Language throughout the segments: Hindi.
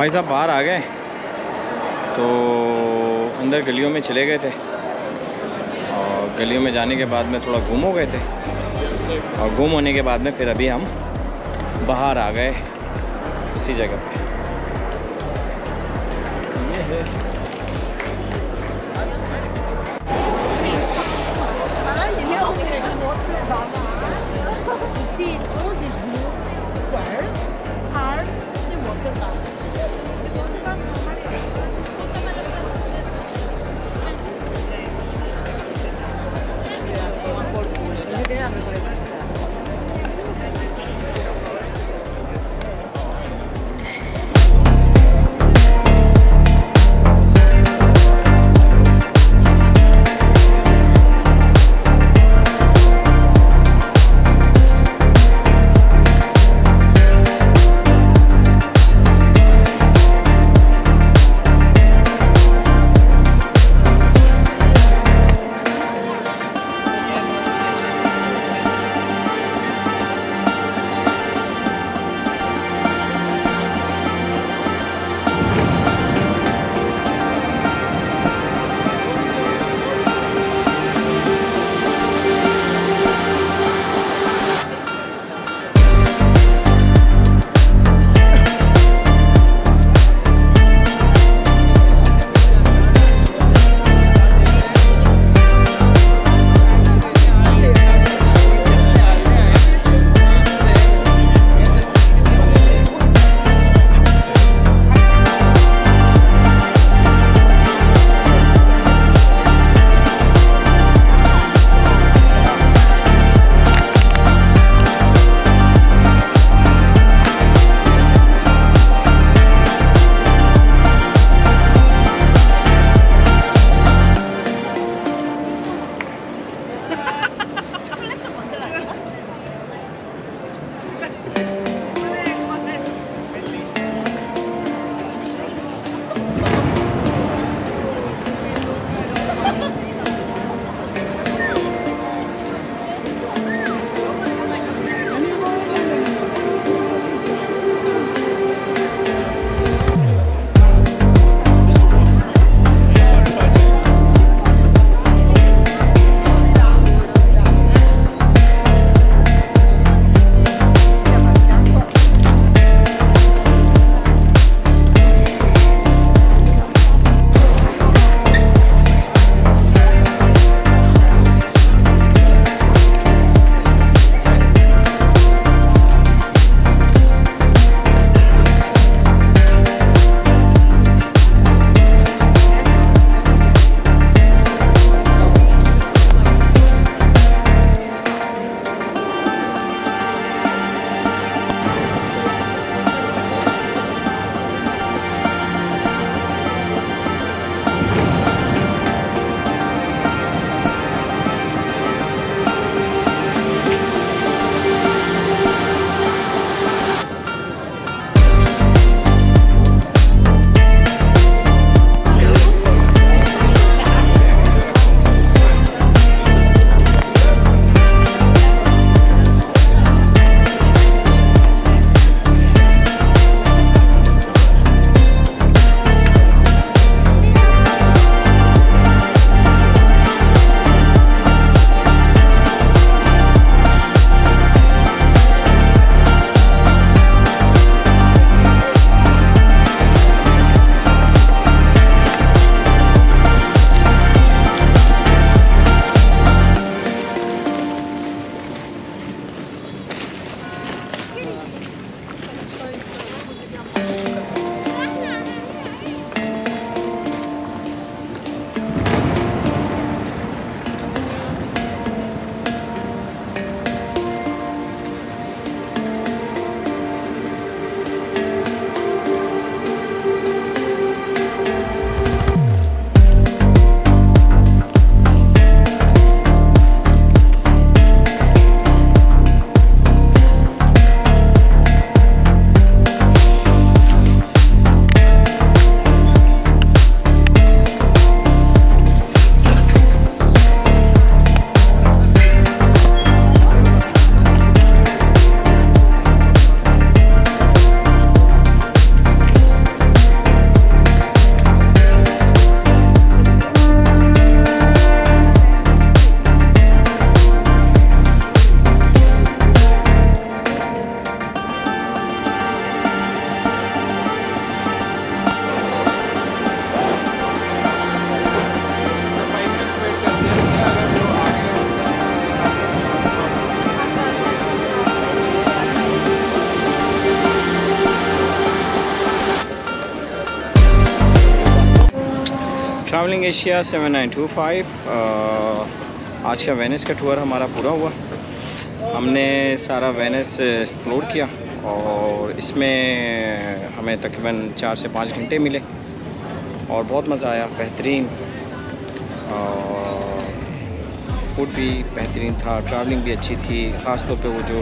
भाई साहब बाहर आ गए। तो अंदर गलियों में चले गए थे। और गलियों में जाने के बाद में थोड़ा गुम हो गए थे। और गुम होने के बाद में फिर अभी हम बाहर आ गए इसी जगह पे। Travelling Asia seven nine two five आज का वेनिस का टूर हमारा पूरा हुआ। हमने सारा वेनिस एक्सप्लोर किया और इसमें हमें तकरीबन चार से पाँच घंटे मिले और बहुत मज़ा आया, बेहतरीन। फ़ूड भी बेहतरीन था ट्रैवलिंग भी अच्छी थी ख़ास तौर पे वो जो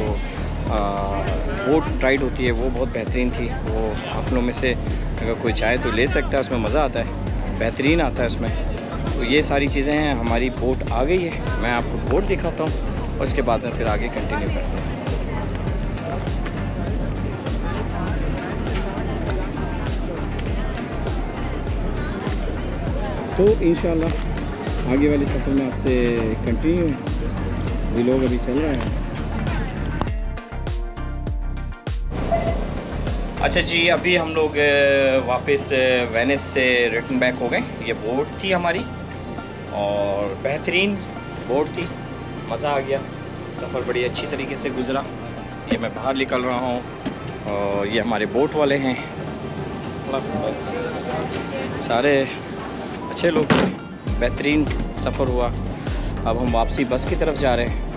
बोट राइड होती है, वो बहुत बेहतरीन थी। वो लोगों में से अगर कोई चाहे तो ले सकता है, उसमें मज़ा आता है। बेहतरीन आता है उसमें तो ये सारी चीज़ें हैं, हमारी बोट आ गई है। मैं आपको बोट दिखाता हूँ और उसके बाद में फिर आगे कंटिन्यू करता हूँ। तो इन आगे वाले सफ़र में आपसे कंटिन्यू ये लोग अभी चल रहे हैं। अच्छा जी, अभी हम लोग वापस वेनिस से रिटर्न बैक हो गए। ये बोट थी हमारी और बेहतरीन बोट थी। मज़ा आ गया। सफ़र बड़ी अच्छी तरीके से गुज़रा। ये मैं बाहर निकल रहा हूँ और ये हमारे बोट वाले हैं। सारे अच्छे लोग। बेहतरीन सफ़र हुआ। अब हम वापसी बस की तरफ़ जा रहे हैं।